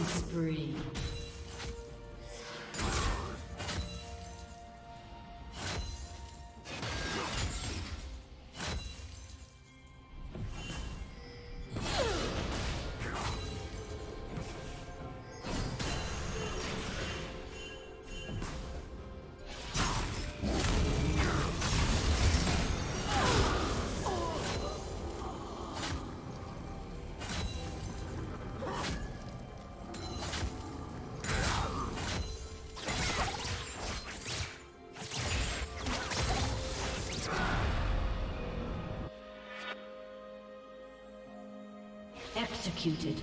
spree. Executed.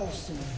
Will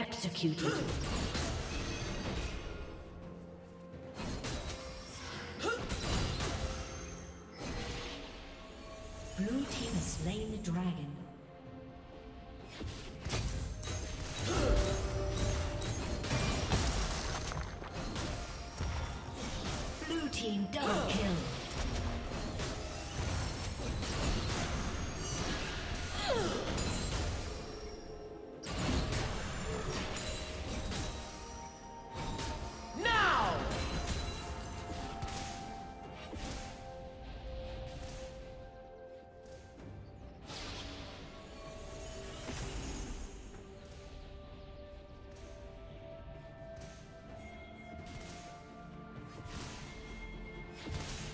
Executed.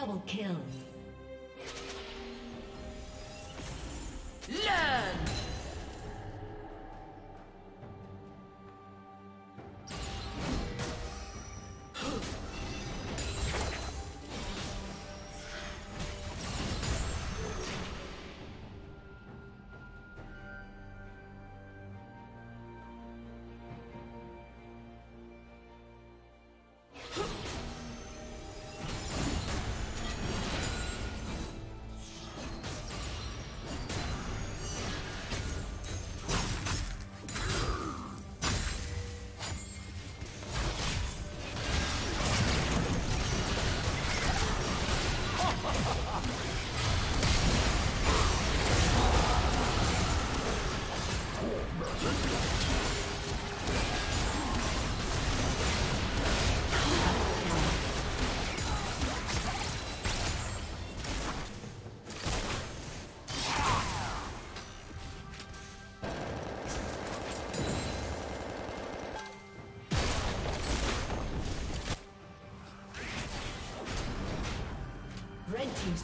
Double kill.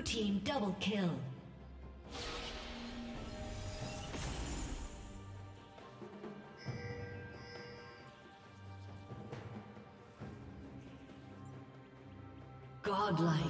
Blue team double kill. Godlike.